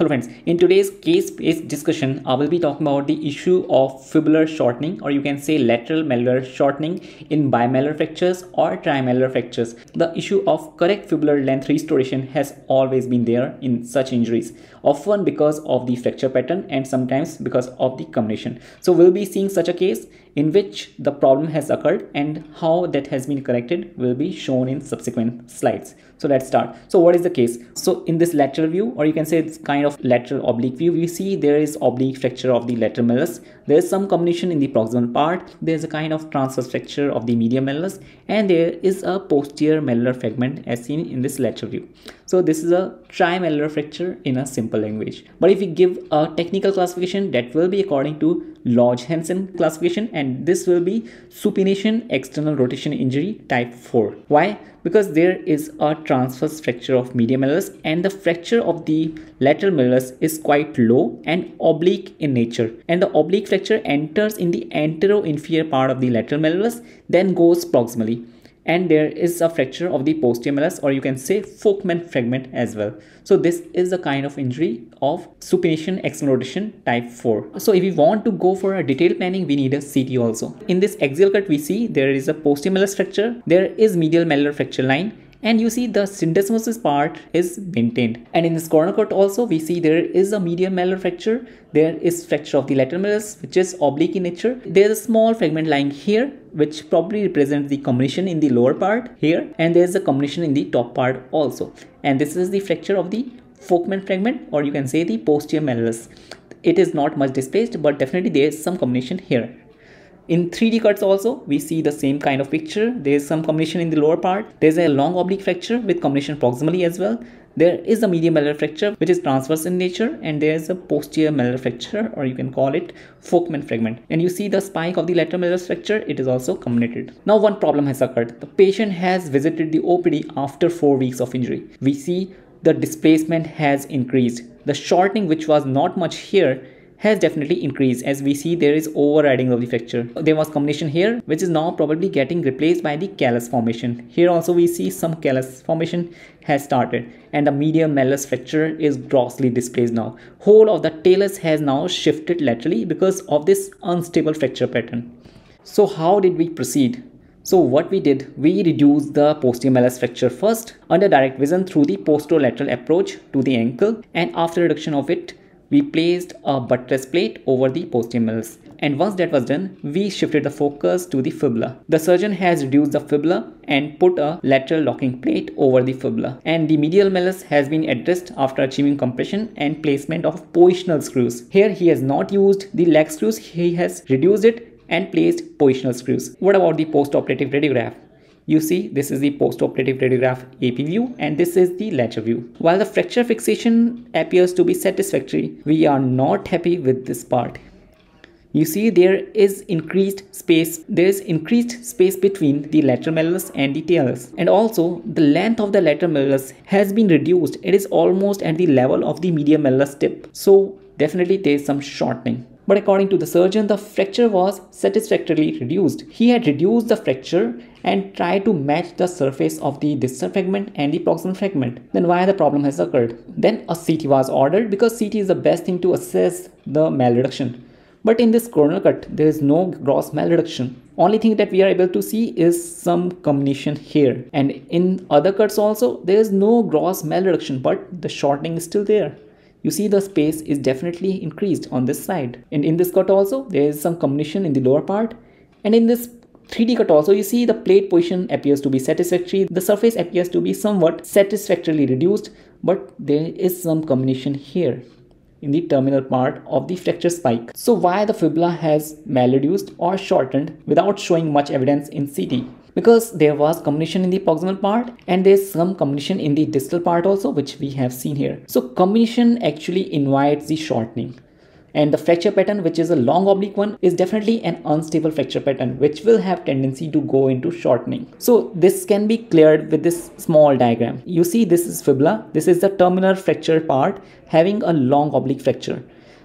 Hello friends, in today's case-based discussion, I will be talking about the issue of fibular shortening or you can say lateral malleolar shortening in bimalleolar fractures or trimalleolar fractures. The issue of correct fibular length restoration has always been there in such injuries, often because of the fracture pattern and sometimes because of the comminution. So we'll be seeing such a case in which the problem has occurred and how that has been corrected will be shown in subsequent slides. So let's start. So what is the case? So in this lateral view, or you can say it's kind of lateral oblique view, we see there is oblique fracture of the lateral malleolus. There is some comminution in the proximal part. There's a kind of transverse fracture of the medial malleolus and there is a posterior malleolar fragment as seen in this lateral view. So this is a trimalleolar fracture in a simple language. But if we give a technical classification that will be according to Lauge-Hansen classification and this will be supination external rotation injury type 4. Why? Because there is a transverse fracture of medial malleolus and the fracture of the lateral malleolus is quite low and oblique in nature and the oblique fracture enters in the antero-inferior part of the lateral malleolus then goes proximally and there is a fracture of the malleolus or you can say Volkmann fragment as well. So this is a kind of injury of supination external type 4. So if we want to go for a detailed planning, we need a CT also. In this axial cut, we see there is a malleolus fracture, there is medial malleolar fracture line and you see the syndesmosis part is maintained. And in this coronal cut also we see there is a medial malleolar fracture there is fracture of the lateral malleolus which is oblique in nature. There is a small fragment lying here which probably represents the comminution in the lower part here. And there is a comminution in the top part also. And this is the fracture of the Volkmann fragment or you can say the posterior malleolus it is not much displaced but definitely there is some comminution here in 3D cuts also, we see the same kind of picture. There's some comminution in the lower part. There's a long oblique fracture with comminution proximally as well. There is a medial malleolar fracture which is transverse in nature and there is a posterior malleolar fracture or you can call it Volkmann fragment. And you see the spike of the lateral malleolar fracture, it is also comminuted. Now one problem has occurred. The patient has visited the OPD after 4 weeks of injury. We see the displacement has increased. The shortening which was not much here has definitely increased as we see there is overriding of the fracture. There was comminution here which is now probably getting replaced by the callus formation. Here also we see some callus formation has started and the medial malleolus fracture is grossly displaced now. Whole of the talus has now shifted laterally because of this unstable fracture pattern. So how did we proceed? So what we did, we reduced the posterior malleolus fracture first under direct vision through the posterolateral approach to the ankle and after reduction of it, we placed a buttress plate over the posterior malleolus and once that was done, we shifted the focus to the fibula. The surgeon has reduced the fibula and put a lateral locking plate over the fibula. And the medial malleolus has been addressed after achieving compression and placement of positional screws. Here he has not used the lag screws, he has reduced it and placed positional screws. What about the post-operative radiograph? You see, this is the post-operative radiograph AP view and this is the lateral view. While the fracture fixation appears to be satisfactory, we are not happy with this part. You see there is increased space, there is increased space between the lateral malleolus and the talus. And also the length of the lateral malleolus has been reduced. It is almost at the level of the medial malleolus tip. So definitely there is some shortening. But according to the surgeon, the fracture was satisfactorily reduced. He had reduced the fracture and tried to match the surface of the distal fragment and the proximal fragment. Then why the problem has occurred? Then a CT was ordered because CT is the best thing to assess the malreduction. But in this coronal cut, there is no gross malreduction. Only thing that we are able to see is some comminution here. And in other cuts also, there is no gross malreduction, but the shortening is still there you see the space is definitely increased on this side. And in this cut also, there is some comminution in the lower part. And in this 3D cut also, you see the plate position appears to be satisfactory. The surface appears to be somewhat satisfactorily reduced, but there is some comminution here in the terminal part of the fracture spike. So why the fibula has malreduced or shortened without showing much evidence in CT? Because there was comminution in the proximal part and there's some comminution in the distal part also which we have seen here. So comminution actually invites the shortening and the fracture pattern which is a long oblique one is definitely an unstable fracture pattern which will have tendency to go into shortening. So this can be cleared with this small diagram. You see this is fibula, this is the terminal fracture part having a long oblique fracture.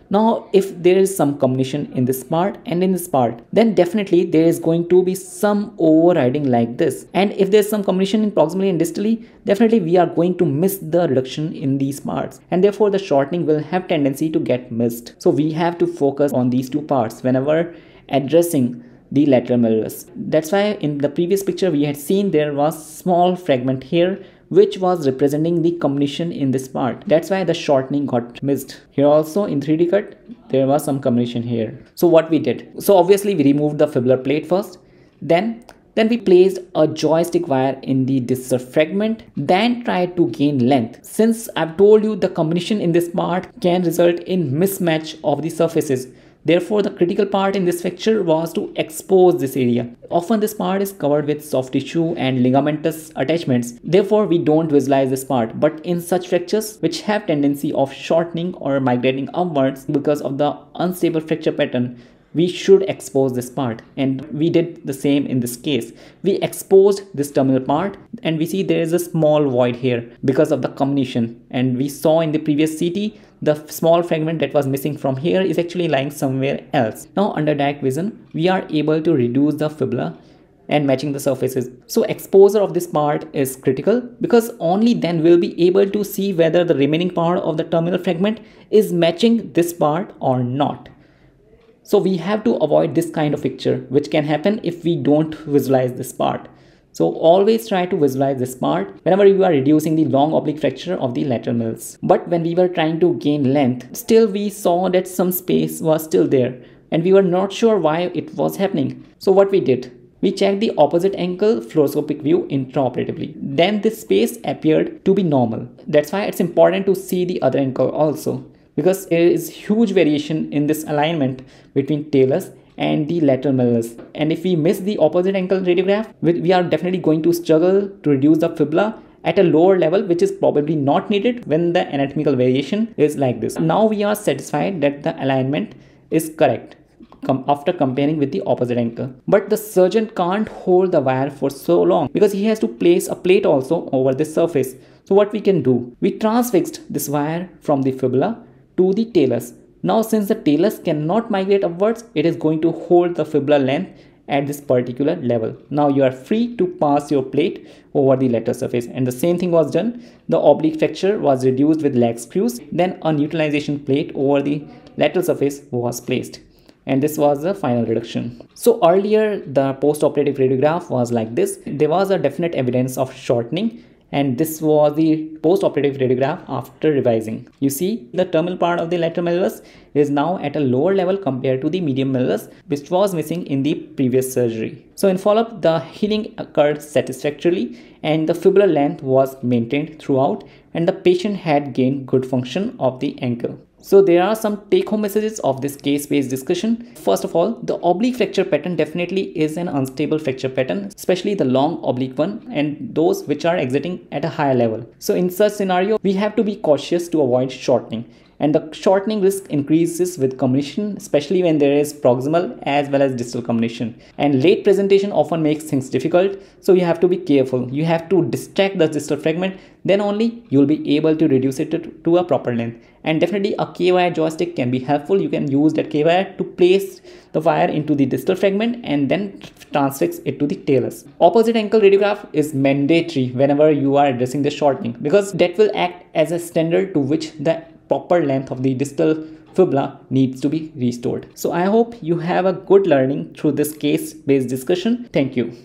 Now, if there is some comminution in this part and in this part, then definitely there is going to be some overriding like this. And if there's some comminution in proximally and distally, definitely we are going to miss the reduction in these parts. And therefore the shortening will have tendency to get missed. So we have to focus on these two parts whenever addressing the lateral malleolus. That's why in the previous picture we had seen there was small fragment here which was representing the comminution in this part. That's why the shortening got missed. Here also in 3D cut, there was some comminution here. So what we did? So obviously we removed the fibular plate first. Then then we placed a joystick wire in the distal fragment, then tried to gain length. Since I've told you the comminution in this part can result in mismatch of the surfaces. Therefore, the critical part in this fracture was to expose this area. Often this part is covered with soft tissue and ligamentous attachments. Therefore, we don't visualize this part. But in such fractures, which have tendency of shortening or migrating upwards because of the unstable fracture pattern, we should expose this part and we did the same in this case we exposed this terminal part and we see there is a small void here because of the comminution and we saw in the previous CT the small fragment that was missing from here is actually lying somewhere else. Now under direct vision, we are able to reduce the fibula and matching the surfaces. So exposure of this part is critical because only then we'll be able to see whether the remaining part of the terminal fragment is matching this part or not. So we have to avoid this kind of picture which can happen if we don't visualize this part. So always try to visualize this part whenever you are reducing the long oblique fracture of the lateral malleolus. But when we were trying to gain length, still we saw that some space was still there and we were not sure why it was happening. So what we did, we checked the opposite ankle fluoroscopic view intraoperatively. Then this space appeared to be normal. That's why it's important to see the other ankle also because there is huge variation in this alignment between talus and the lateral malleolus. And if we miss the opposite ankle radiograph, we are definitely going to struggle to reduce the fibula at a lower level which is probably not needed when the anatomical variation is like this. Now we are satisfied that the alignment is correct after comparing with the opposite ankle. But the surgeon can't hold the wire for so long because he has to place a plate also over the surface. So what we can do? We transfixed this wire from the fibula to the talus now since the talus cannot migrate upwards, it is going to hold the fibular length at this particular level. Now you are free to pass your plate over the lateral surface and the same thing was done. The oblique fracture was reduced with lag screws then a neutralization plate over the lateral surface was placed and this was the final reduction. So earlier the post-operative radiograph was like this. There was a definite evidence of shortening and this was the post-operative radiograph after revising. You see the terminal part of the lateral malleolus is now at a lower level compared to the medial malleolus which was missing in the previous surgery. So in follow-up the healing occurred satisfactorily and the fibular length was maintained throughout and the patient had gained good function of the ankle. So there are some take home messages of this case based discussion. First of all, the oblique fracture pattern definitely is an unstable fracture pattern, especially the long oblique one and those which are exiting at a higher level. So in such scenario, we have to be cautious to avoid shortening and the shortening risk increases with comminution especially when there is proximal as well as distal comminution and late presentation often makes things difficult so you have to be careful. You have to distract the distal fragment then only you will be able to reduce it to, to a proper length. And definitely a K-wire joystick can be helpful. You can use that K-wire to place the wire into the distal fragment and then transfix it to the talus. Opposite ankle radiograph is mandatory whenever you are addressing the shortening because that will act as a standard to which the proper length of the distal fibula needs to be restored. So I hope you have a good learning through this case based discussion. Thank you.